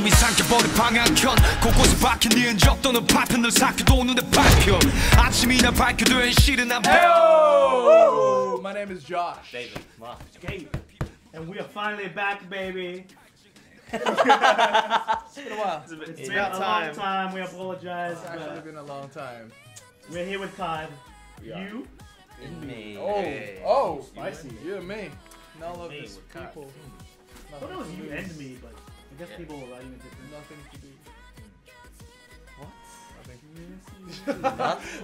어둠이 삼켜버린 방향편 곳곳에 박힌 네 흔적 또는 파편 늘 삭혀도 오는데 파편 아침이나 밝혀도 실은 난 Hey! My name is Josh. David. Mark. Gabe. And we are finally back, baby. it's been a while. It's, a bit, it's been a time. long time. We apologize. It's actually been a long time. We're here with KARD. You. And me. Oh, oh, spicy. You and me. Not love this people. Not I thought it was you and me, but. I guess Yeah. people were writing it different. Nothing to do. What?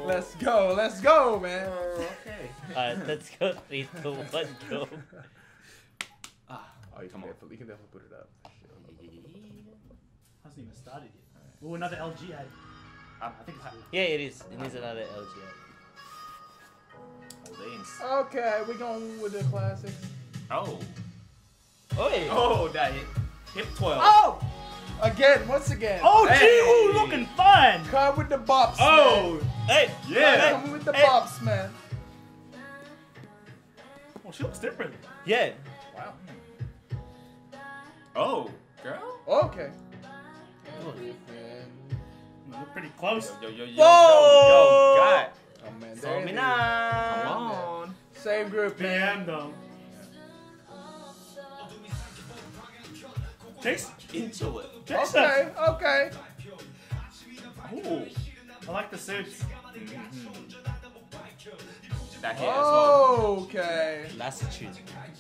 Let's go. Let's go, man. okay. Alright, let's go. Three, two, one, go. Ah, Oh, you can Come on. definitely, you can definitely put it up. Hasn't even started yet. Oh, another LG ad. I'm, I think it's good. Yeah, it is. It needs another LG. Orleans. Okay, we're going with the classics. Oh. Oh, yeah. Oh, that hit. Hip 12. Oh! Again, once again. Oh, Hey. gee, ooh, looking fine. Come with the bops. Oh! Hey! Yeah! Come with the Hey. bops, man. Oh, she looks different. Yeah. Wow. Oh, girl? Okay. Oh. You look pretty close. Yo, yo, yo, yo, Whoa! yo, yo, God. Oh man, So there it me is. now. Come on. Same group, man. PM though. Chase? Into it. Chase Okay, okay. Oh. I like the suits. That hit as well. Okay. Lassitude.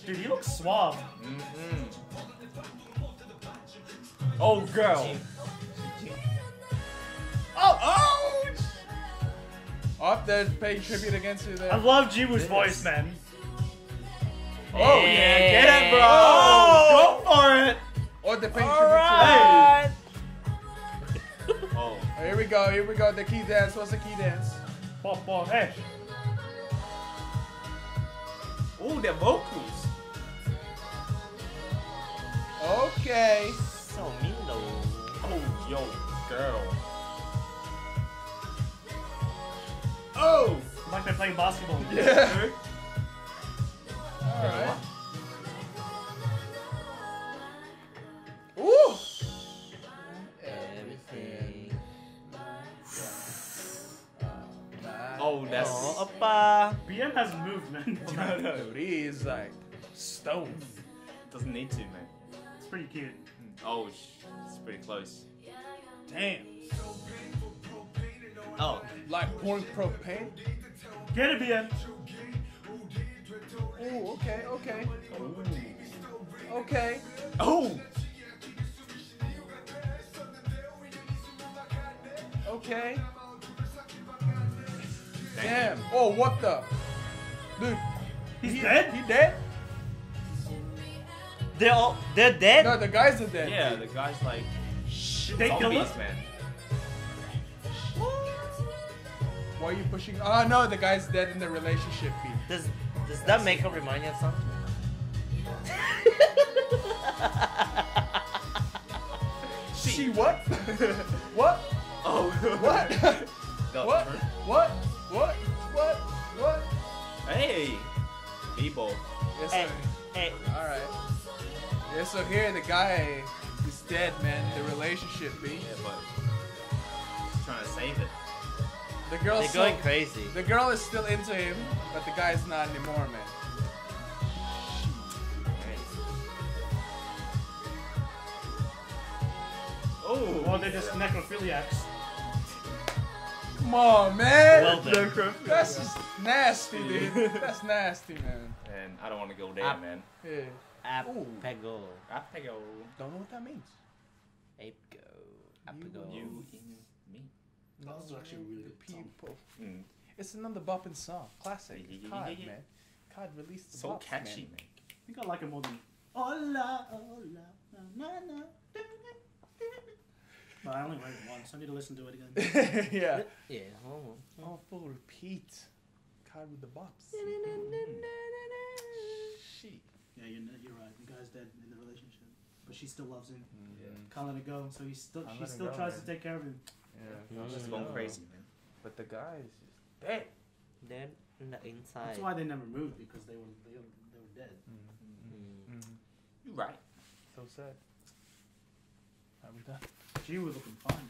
Dude, he looks suave. Mm-hmm. Oh, girl. Oh, oh! Up there, paying tribute against you there. I love Jiwoo's Yes. voice, man. Oh, yeah, get it, bro. Oh! Go for it. Or the paying Alright! Oh. oh. Here we go, here we go. The key dance. What's the key dance? Pop, pop, hey. Oh, the vocals. Okay. So Mino. Oh, yo, girl. Oh, oh. Like they're playing basketball. Yeah. Oh, that's. Oh, Oppa. BM hasn't moved, man. no, no. Dude, he is like stone. Doesn't need to, man. It's pretty cute. Hmm. Oh, sh- it's pretty close. Damn. Oh. Like pouring propane. Get it, BM. Ooh, okay, okay. Okay. Oh. Okay. Damn. Oh, what the? Dude. He's he, dead? He dead? They're all. They're dead? No, the guys are dead. Yeah, the guy's like Did they kill zombies, him? man. Why are you pushing? Oh no, the guy's dead in the relationship. Pete. Does, does that makeup remind you of something? She what? what? Oh. What? The what? What? What? What? What? Hey. People. Yes, Hey, sir. hey. All right. Yeah, so here the guy is dead, man. The relationship, B. Yeah, but he's trying to save it. The girl's They're still, going crazy. the girl is still into him, but the guy's not anymore, man. Oh. Or they're just necrophiliacs. Come on, man. Well done. That's just nasty, dude. That's nasty, man. And I don't want to go there, Ah. man. Yeah. Ooh. Apego. I have to go. Don't know what that means. Apego. Apego. You in me. That's actually really good. People. Mm. It's another bopping song. Classic. Yeah, yeah, KARD, yeah, yeah. man. KARD released the So bops, catchy, man. man. I think I like it more than Hola, hola, na na na. But I only read it once. I need to listen to it again. yeah. Yeah. Oh, Oh, full repeat. KARD with the bops. Shit. Yeah, you're, you're right. The guy's dead in the relationship, but she still loves him. Yeah. Can't let it go. So he still, Can't she still go, tries man. to take care of him. Yeah. Mm. Just Mm. going crazy, man. But the guy is just dead. Then in the inside. That's why they never moved because they were they were, they were dead. Mm. You right. So sad. Are we done? She was looking fine.